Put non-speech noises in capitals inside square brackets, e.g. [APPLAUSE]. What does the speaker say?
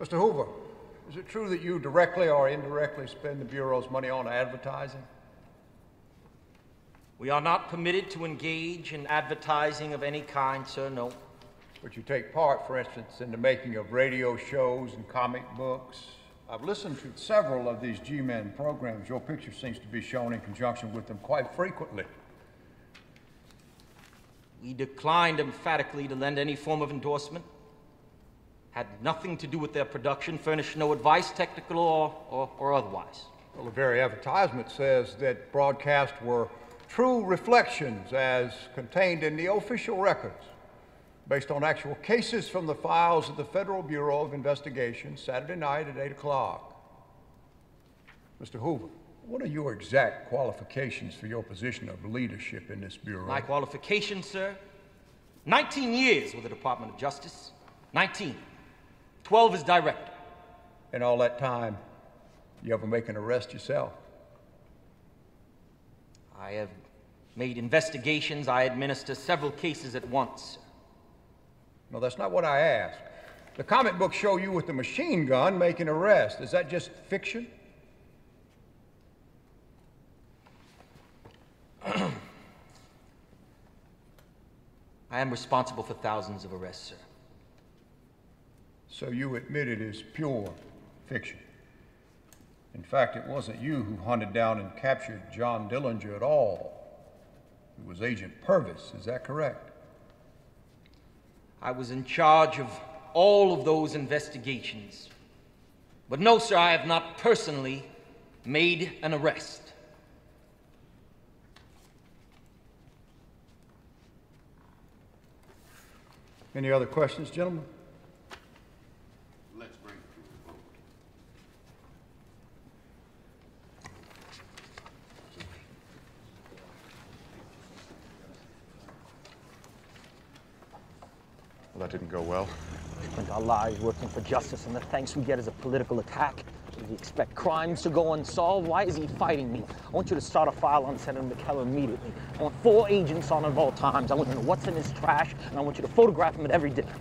Mr. Hoover, is it true that you directly or indirectly spend the Bureau's money on advertising? We are not permitted to engage in advertising of any kind, sir, no. But you take part, for instance, in the making of radio shows and comic books. I've listened to several of these G-Men programs. Your picture seems to be shown in conjunction with them quite frequently. We declined emphatically to lend any form of endorsement. Had nothing to do with their production, furnished no advice, technical or, or, or otherwise. Well, the very advertisement says that broadcasts were true reflections as contained in the official records, based on actual cases from the files of the Federal Bureau of Investigation, Saturday night at 8 o'clock. Mr. Hoover, what are your exact qualifications for your position of leadership in this Bureau? My qualifications, sir? 19 years with the Department of Justice. 19. 12 is director. In all that time, you ever make an arrest yourself? I have made investigations. I administer several cases at once. No, that's not what I asked. The comic books show you with the machine gun making arrests. Is that just fiction? [CLEARS THROAT] I am responsible for thousands of arrests, sir. So you admit it is pure fiction. In fact, it wasn't you who hunted down and captured John Dillinger at all. It was Agent Purvis, is that correct? I was in charge of all of those investigations. But no, sir, I have not personally made an arrest. Any other questions, gentlemen? Let's bring it to a vote. Well, that didn't go well. We spent our lives working for justice, and the thanks we get is a political attack. Does he expect crimes to go unsolved? Why is he fighting me? I want you to start a file on Senator McKellar immediately. I want four agents on at all times. I want to know what's in his trash, and I want you to photograph him at every dinner.